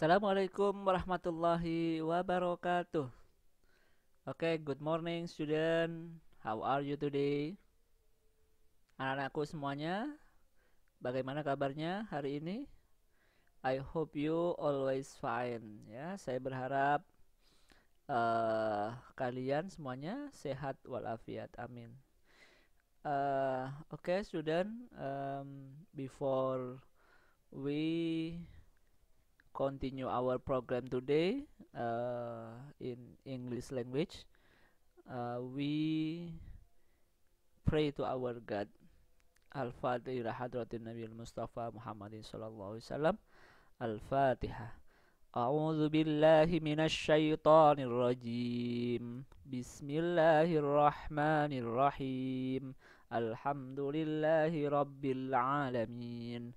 Assalamualaikum warahmatullahi wabarakatuh. Okay, good morning student. How are you today? Anak-anakku semuanya, bagaimana kabarnya hari ini? I hope you always fine. Ya, saya berharap uh, kalian semuanya sehat walafiat. Amin. Uh, Oke, okay, student. Um, before we continue our program today uh, in English language. Uh, we pray to our God. Al-Fatihah hadratin Nabi Mustafa Muhammadin sallallahu alaihi wasallam. Al-Fatihah. A'udzu billahi minasy syaithanir rajim. Bismillahirrahmanirrahim. Alhamdulillahi rabbil alamin.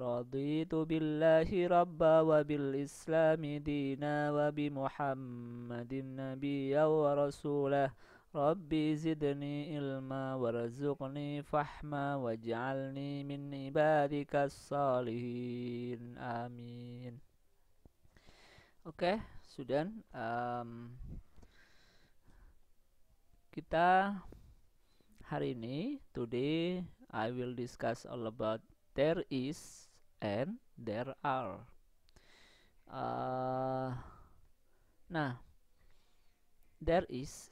رضيت بالله ربا وبالإسلام دينا وبمحمد نبيا ورسوله ربي زدني علما وارزقني فحما واجعلني من عبادك الصالحين آمين Oke, okay, sudah um, kita hari ini today I will discuss all about there is and there are. Uh, nah, there is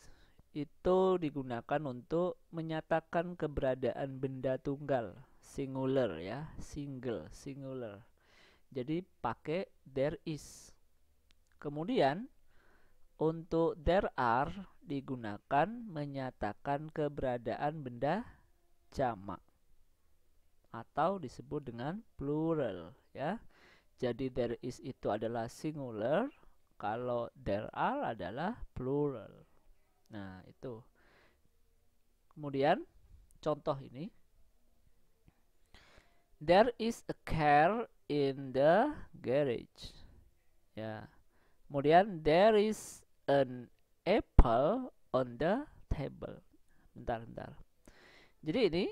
itu digunakan untuk menyatakan keberadaan benda tunggal, singular ya, single, singular. Jadi pakai there is. Kemudian untuk there are digunakan menyatakan keberadaan benda jamak atau disebut dengan plural ya. Jadi there is itu adalah singular, kalau there are adalah plural. Nah, itu. Kemudian contoh ini There is a car in the garage. Ya. Kemudian there is an apple on the table. Bentar, bentar. Jadi ini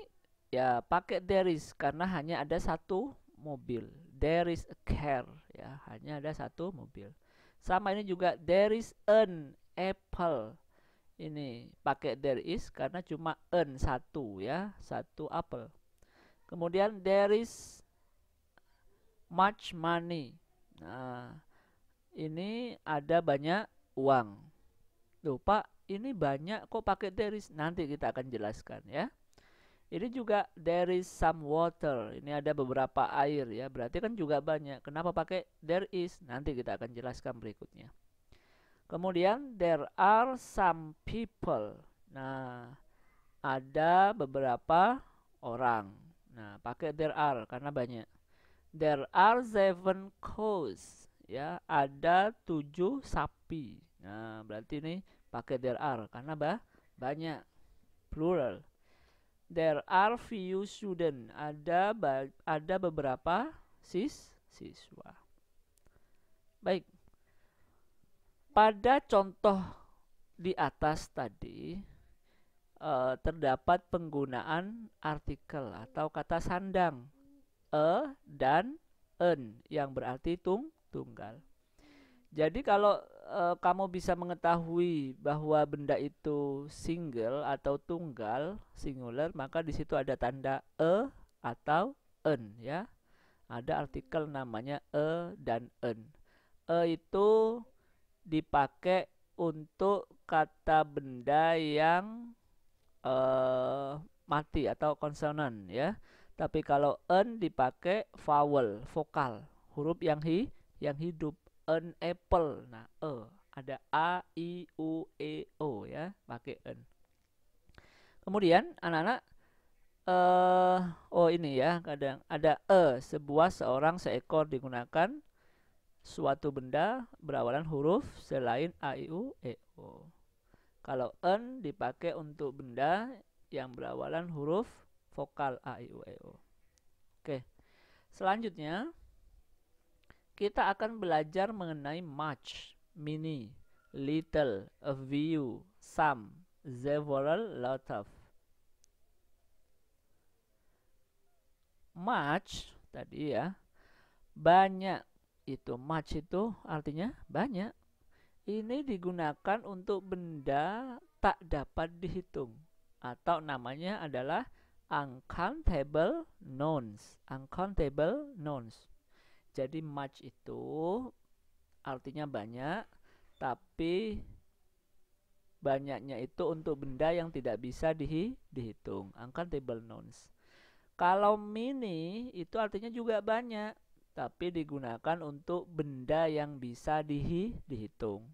ya pakai there is karena hanya ada satu mobil. There is a car ya hanya ada satu mobil. Sama ini juga there is an apple. Ini pakai there is karena cuma an satu ya satu apple. Kemudian there is much money. Nah ini ada banyak uang. Lupa ini banyak kok pakai there is. Nanti kita akan jelaskan ya ini juga there is some water. Ini ada beberapa air ya. Berarti kan juga banyak. Kenapa pakai there is? Nanti kita akan jelaskan berikutnya. Kemudian there are some people. Nah, ada beberapa orang. Nah, pakai there are karena banyak. There are seven cows. Ya, ada tujuh sapi. Nah, berarti ini pakai there are karena bah banyak plural there are few student. Ada ada beberapa sis siswa. Baik. Pada contoh di atas tadi uh, terdapat penggunaan artikel atau kata sandang a dan en yang berarti tung tunggal. Jadi kalau e, kamu bisa mengetahui bahwa benda itu single atau tunggal, singular, maka di situ ada tanda e atau en ya. Ada artikel namanya e dan en. E itu dipakai untuk kata benda yang e, mati atau konsonan ya. Tapi kalau en dipakai vowel, vokal, huruf yang hi yang hidup an apple. Nah, e ada a i u e o ya, pakai an. Kemudian anak-anak uh, oh ini ya, kadang ada e sebuah seorang seekor digunakan suatu benda berawalan huruf selain a i u e o. Kalau en dipakai untuk benda yang berawalan huruf vokal a i u e o. Oke. Selanjutnya kita akan belajar mengenai much, mini, little, a few, some, several, lot of. Much tadi ya. Banyak itu much itu artinya banyak ini digunakan untuk benda tak dapat dihitung atau namanya adalah uncountable nouns. Uncountable nouns. Jadi much itu artinya banyak, tapi banyaknya itu untuk benda yang tidak bisa dihi dihitung. Uncountable nouns. Kalau mini itu artinya juga banyak, tapi digunakan untuk benda yang bisa dihi dihitung.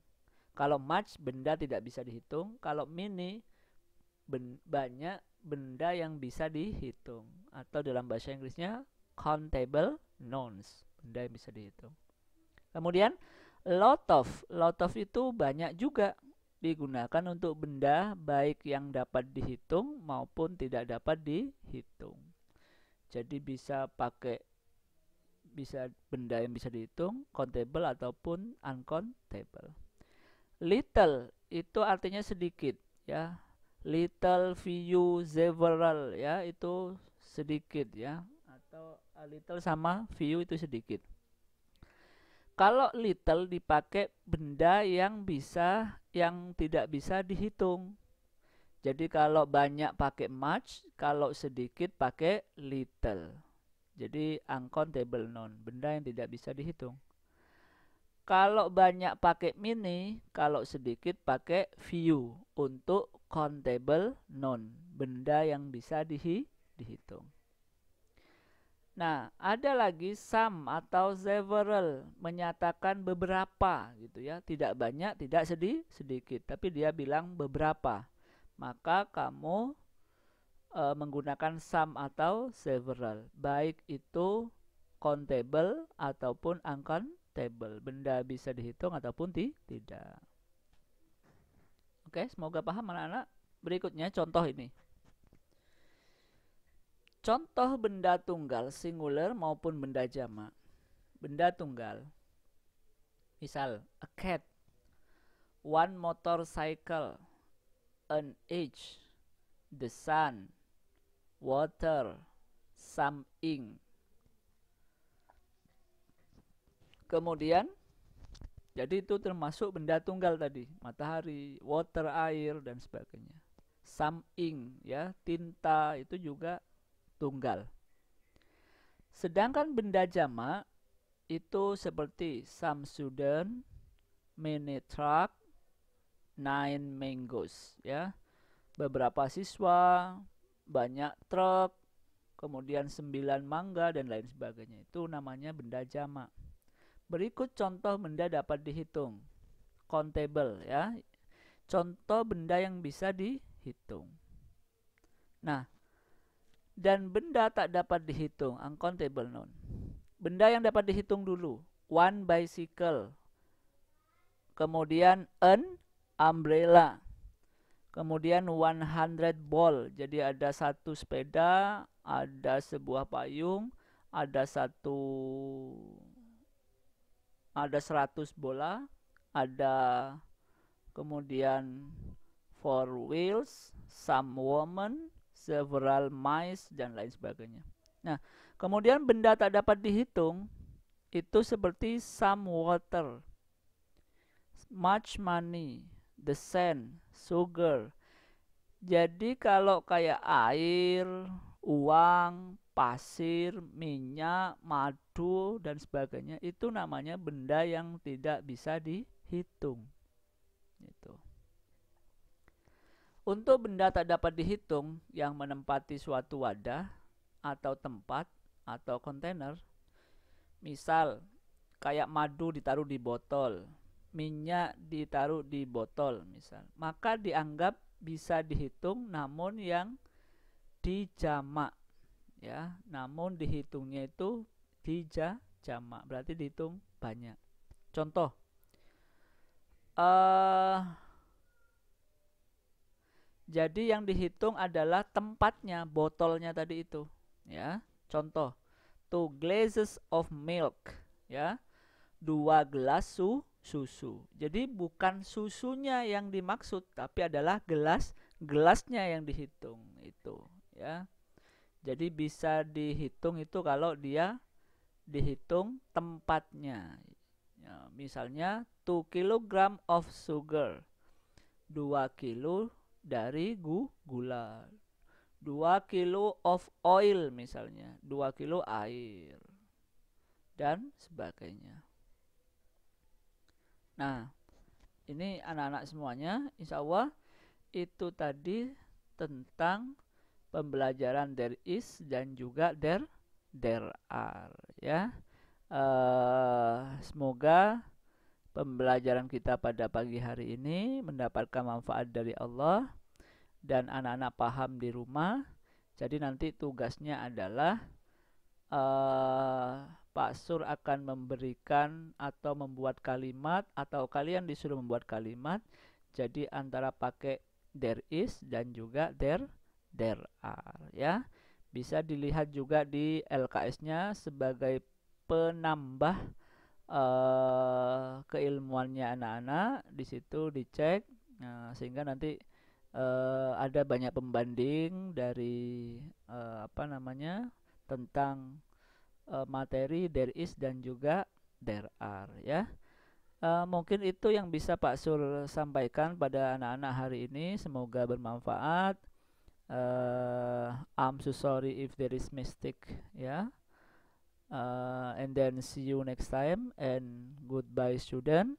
Kalau much benda tidak bisa dihitung, kalau mini ben banyak benda yang bisa dihitung atau dalam bahasa Inggrisnya countable nouns, benda yang bisa dihitung. Kemudian lot of, lot of itu banyak juga digunakan untuk benda baik yang dapat dihitung maupun tidak dapat dihitung. Jadi bisa pakai bisa benda yang bisa dihitung, countable ataupun uncountable. Little itu artinya sedikit ya. Little, few, several ya itu sedikit ya little sama few itu sedikit. Kalau little dipakai benda yang bisa yang tidak bisa dihitung. Jadi kalau banyak pakai much, kalau sedikit pakai little. Jadi uncountable noun, benda yang tidak bisa dihitung. Kalau banyak pakai mini, kalau sedikit pakai few untuk countable noun, benda yang bisa dihi dihitung. Nah, ada lagi some atau several menyatakan beberapa gitu ya, tidak banyak, tidak sedih, sedikit, tapi dia bilang beberapa. Maka kamu e, menggunakan some atau several, baik itu countable ataupun uncountable, benda bisa dihitung ataupun ti tidak. Oke, semoga paham anak-anak. Berikutnya contoh ini. Contoh benda tunggal singular maupun benda jamak. Benda tunggal. Misal, a cat, one motorcycle, an age, the sun, water, some ink. Kemudian jadi itu termasuk benda tunggal tadi, matahari, water, air dan sebagainya. Some ink ya, tinta itu juga tunggal. Sedangkan benda jamak itu seperti some student, mini truck, nine mangoes ya. Beberapa siswa, banyak truk, kemudian sembilan mangga dan lain sebagainya. Itu namanya benda jamak. Berikut contoh benda dapat dihitung. Countable ya. Contoh benda yang bisa dihitung. Nah, dan benda tak dapat dihitung, uncountable noun. Benda yang dapat dihitung dulu. One bicycle. Kemudian an umbrella Kemudian 100 ball. Jadi ada satu sepeda, ada sebuah payung, ada satu ada 100 bola, ada kemudian four wheels, some woman, several mice dan lain sebagainya. Nah, kemudian benda tak dapat dihitung itu seperti some water, much money, the sand, sugar. Jadi kalau kayak air, uang, pasir, minyak, madu dan sebagainya itu namanya benda yang tidak bisa dihitung. Itu. Untuk benda tak dapat dihitung yang menempati suatu wadah atau tempat atau kontainer, misal kayak madu ditaruh di botol, minyak ditaruh di botol misal maka dianggap bisa dihitung namun yang dijamak ya. Namun dihitungnya itu dijamak berarti dihitung banyak. Contoh uh, Jadi yang dihitung adalah tempatnya, botolnya tadi itu, ya. Contoh, two glasses of milk, ya. Dua gelas su susu. Jadi bukan susunya yang dimaksud, tapi adalah gelas gelasnya yang dihitung itu, ya. Jadi bisa dihitung itu kalau dia dihitung tempatnya. Ya, misalnya 2 kg of sugar. 2 kilo dari gu gula. 2 kilo of oil misalnya 2 kilo air dan sebagainya. Nah ini anak-anak semuanya insya Allah itu tadi tentang pembelajaran there is dan juga there there are ya. Uh, semoga pembelajaran kita pada pagi hari ini mendapatkan manfaat dari Allah dan anak-anak paham di rumah. Jadi nanti tugasnya adalah uh, Pak Sur akan memberikan atau membuat kalimat atau kalian disuruh membuat kalimat. Jadi antara pakai there is dan juga there there are ya. Bisa dilihat juga di LKS-nya sebagai penambah uh, keilmuannya anak-anak di situ dicek nah, sehingga nanti uh, ada banyak pembanding dari uh, apa namanya tentang uh, materi there is dan juga there are ya. Uh, mungkin itu yang bisa Pak Sur sampaikan pada anak-anak hari ini. Semoga bermanfaat. Uh, I'm so sorry if there is mistake ya uh, and then see you next time and goodbye student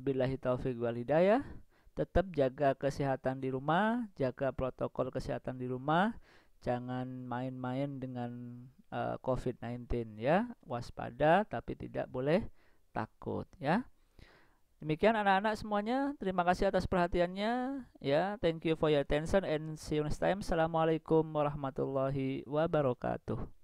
Billahi taufik wal hidayah tetap jaga kesehatan di rumah jaga protokol kesehatan di rumah jangan main-main dengan uh, COVID-19 ya waspada tapi tidak boleh takut ya Demikian anak-anak semuanya, terima kasih atas perhatiannya. Ya, thank you for your attention and see you next time. Assalamualaikum warahmatullahi wabarakatuh.